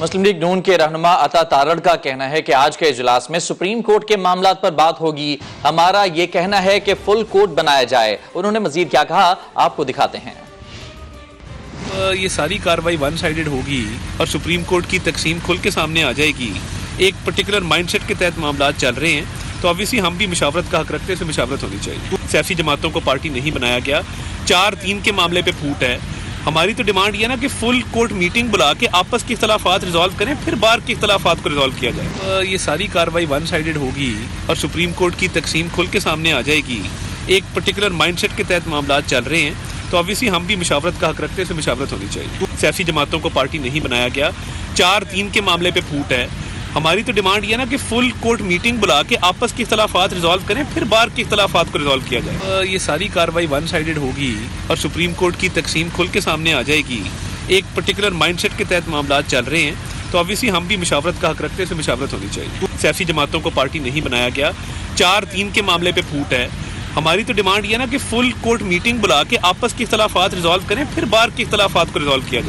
मुस्लिम league नून के रहनुमा अता तारड़ का कहना है कि आज के इजलास में सुप्रीम कोर्ट के मामला पर बात होगी। हमारा ये कहना है कि फुल कोर्ट बनाया जाए। उन्होंने मजीद क्या कहा, आपको दिखाते हैं। ये सारी कार्रवाई वन साइडेड होगी और सुप्रीम कोर्ट की तकसीम खुल के सामने आ जाएगी। एक पर्टिकुलर माइंडसेट के तहत मामला चल रहे हैं तो ऑब्वियसली हम भी मशावरत का हक रखते हैं मुशावरत होनी चाहिए। सियासी जमातों को पार्टी नहीं बनाया गया। चार तीन के मामले पे फूट है। हमारी तो डिमांड ये ना कि फुल कोर्ट मीटिंग बुला के आपस के इख्तलाफात रिजॉल्व करें, फिर बार के इख्तलाफात को रिजॉल्व किया जाए। ये सारी कार्रवाई वन साइडेड होगी और सुप्रीम कोर्ट की तकसीम खुल के सामने आ जाएगी। एक पर्टिकुलर माइंडसेट के तहत मामला चल रहे हैं तो ऑब्वियसली हम भी मुशावरत का हक रखते हैं मुशावरत होनी चाहिए। सियासी जमातों को पार्टी नहीं बनाया गया। चार तीन के मामले पे फूट है। हमारी तो डिमांड ये ना कि फुल कोर्ट मीटिंग बुला के आपस के इख्तलाफात रिजॉल्व करें, फिर बार के इख्तलाफात को रिजॉल्व किया जाए। ये सारी कार्रवाई वन साइडेड होगी और सुप्रीम कोर्ट की तकसीम खुल के सामने आ जाएगी। एक पर्टिकुलर माइंडसेट के तहत मामला चल रहे हैं तो ऑब्वियसली हम भी मशावरत का हक रखते हैं मशावरत होनी चाहिए। सियासी जमातों को पार्टी नहीं बनाया गया। चार तीन के मामले पे फूट है। हमारी तो डिमांड ये ना कि फुल कोर्ट मीटिंग बुला के आपस के इख्तलाफात रिजॉल्व करें, फिर बार के इख्तलाफात को रिजॉल्व किया जाए।